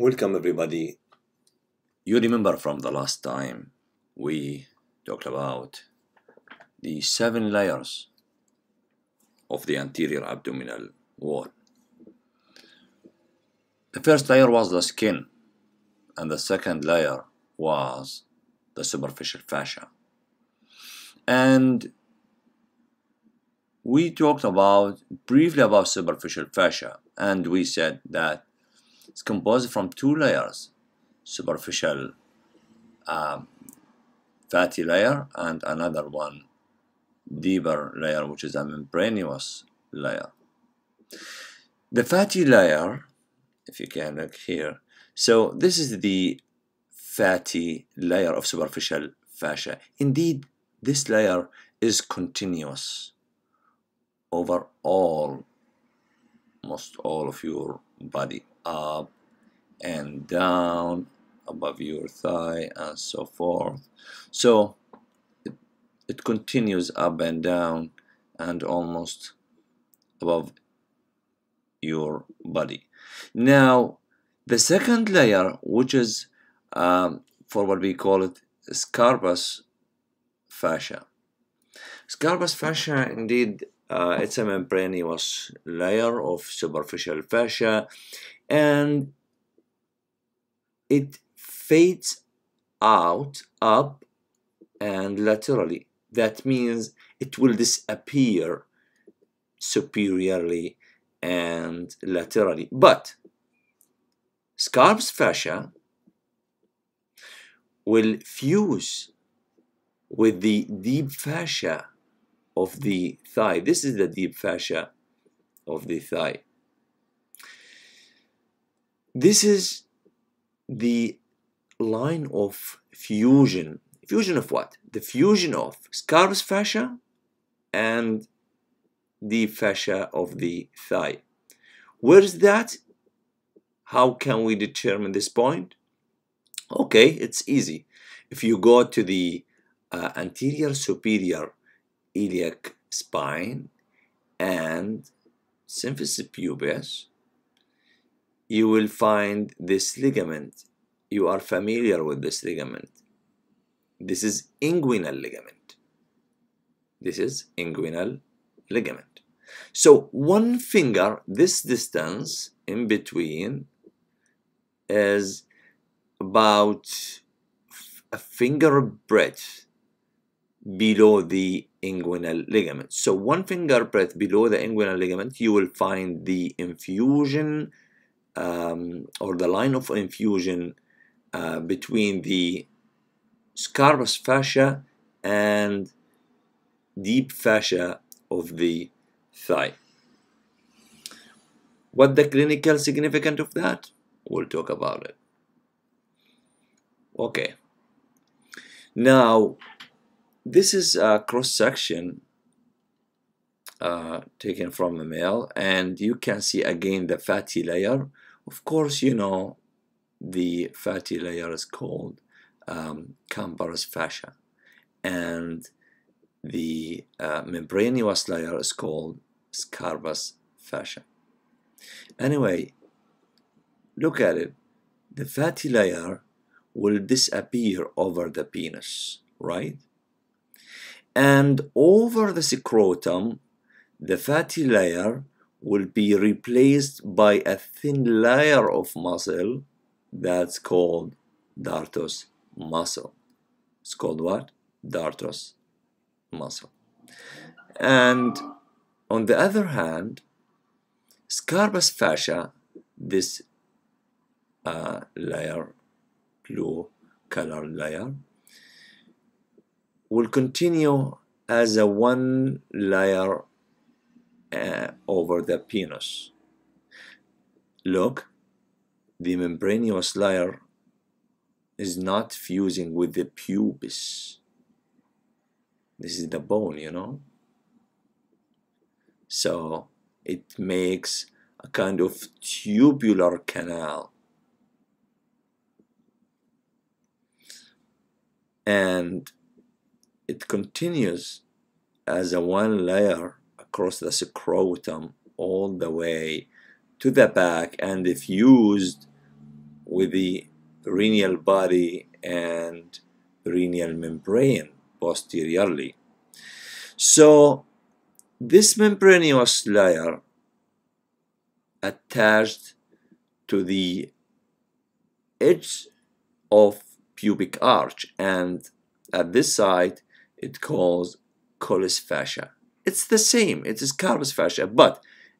Welcome everybody. You remember from the last time we talked about the seven layers of the anterior abdominal wall. The first layer was the skin, and the second layer was the superficial fascia. And we talked about briefly about superficial fascia, and we said that it's composed from two layers superficial um, fatty layer and another one deeper layer which is a membranous layer. The fatty layer if you can look here so this is the fatty layer of superficial fascia. Indeed this layer is continuous over all most all of your body up and down above your thigh and so forth. So it, it continues up and down and almost above your body. Now the second layer which is um, for what we call it Scarpa's fascia. Scarpa's fascia indeed uh, it's a membranous layer of superficial fascia and it fades out up and laterally. That means it will disappear superiorly and laterally. But Scarpa's fascia will fuse with the deep fascia of the thigh. This is the deep fascia of the thigh this is the line of fusion. Fusion of what? The fusion of Scarpa's fascia and the fascia of the thigh. Where is that? How can we determine this point? Okay, it's easy. If you go to the uh, anterior superior iliac spine and symphysis pubis, you will find this ligament. You are familiar with this ligament. This is inguinal ligament. This is inguinal ligament. So one finger, this distance in between is about a finger breadth below the inguinal ligament. So one finger breadth below the inguinal ligament, you will find the infusion um, or the line of infusion uh, between the Scarpa's fascia and deep fascia of the thigh. What the clinical significance of that? We'll talk about it. Okay. Now, this is a cross section uh, taken from a male, and you can see again the fatty layer of course, you know the fatty layer is called um, fascia, and the uh, membranous layer is called Scarpa's fascia. Anyway, look at it. The fatty layer will disappear over the penis, right? And over the scrotum, the fatty layer will be replaced by a thin layer of muscle that's called dartos muscle. It's called what? Dartos muscle. And on the other hand, Scarpa's fascia, this uh, layer, blue colored layer, will continue as a one layer uh, over the penis. Look, the membranous layer is not fusing with the pubis. This is the bone, you know? So it makes a kind of tubular canal. And it continues as a one layer across the scrotum all the way to the back and if used with the perineal body and perineal membrane posteriorly. So this membranous layer attached to the edge of pubic arch and at this side it calls colles fascia. It's the same, it is Scarpa's fascia, but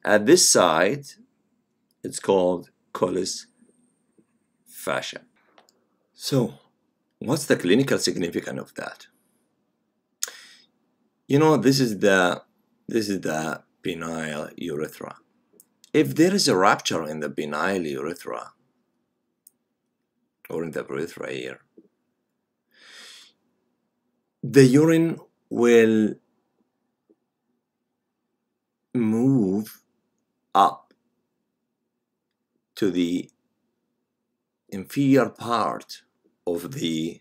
at this side it's called colles fascia. So, what's the clinical significance of that? You know, this is the this is the penile urethra. If there is a rupture in the penile urethra or in the urethra here, the urine will move up to the inferior part of the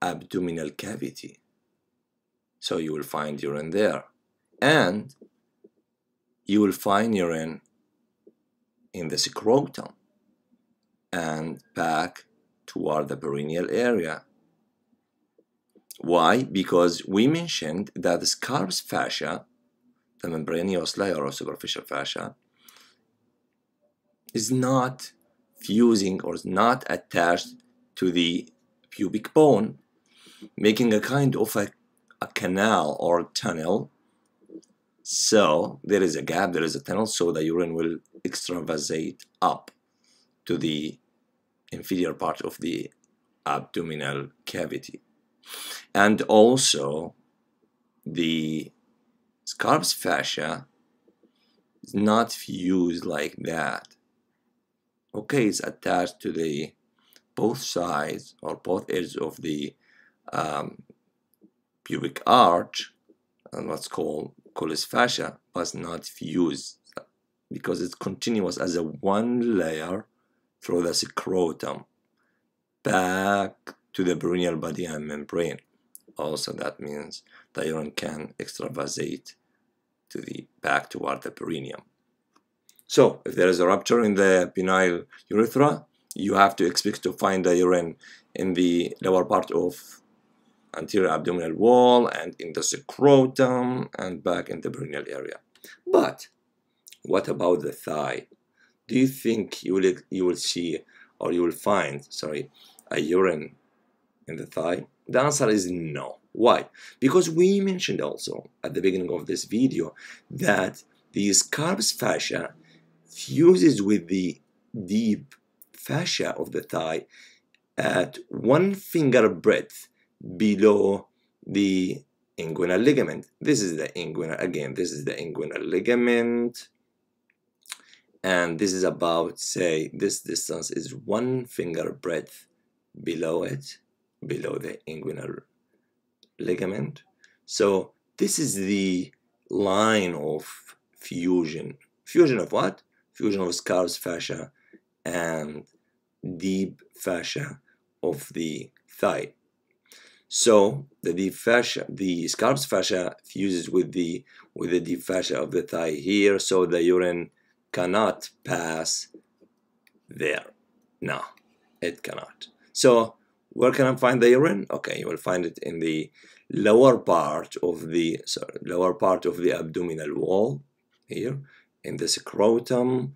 abdominal cavity. So you will find urine there. And you will find urine in the scrotum and back toward the perineal area. Why? Because we mentioned that the Scarpa's fascia, the membranous layer or superficial fascia, is not fusing or is not attached to the pubic bone, making a kind of a, a canal or tunnel. So there is a gap, there is a tunnel, so the urine will extravasate up to the inferior part of the abdominal cavity. And also the Scarpa's fascia is not fused like that. Okay it's attached to the both sides or both edges of the um, pubic arch and what's called colles fascia but not fused because it's continuous as a one layer through the scrotum back to the perineal body and membrane. Also that means the urine can extravasate to the back toward the perineum so if there is a rupture in the penile urethra, you have to expect to find the urine in the lower part of anterior abdominal wall and in the scrotum and back in the perineal area. But what about the thigh? Do you think you will you will see or you will find sorry a urine in the thigh? The answer is no. Why? Because we mentioned also at the beginning of this video that the Scarpa's fascia fuses with the deep fascia of the thigh at one finger breadth below the inguinal ligament. This is the inguinal, again, this is the inguinal ligament. And this is about, say, this distance is one finger breadth below it, below the inguinal ligament. So this is the line of fusion. Fusion of what? fusion of Scarpa's fascia and deep fascia of the thigh. So the deep fascia, the Scarpa's fascia fuses with the with the deep fascia of the thigh here, so the urine cannot pass there. No, it cannot. So where can I find the urine? Okay, you will find it in the lower part of the sorry, lower part of the abdominal wall here in the scrotum,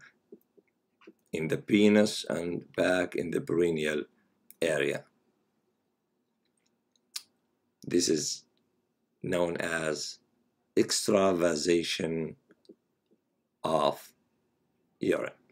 in the penis, and back in the perineal area. This is known as extravasation of urine.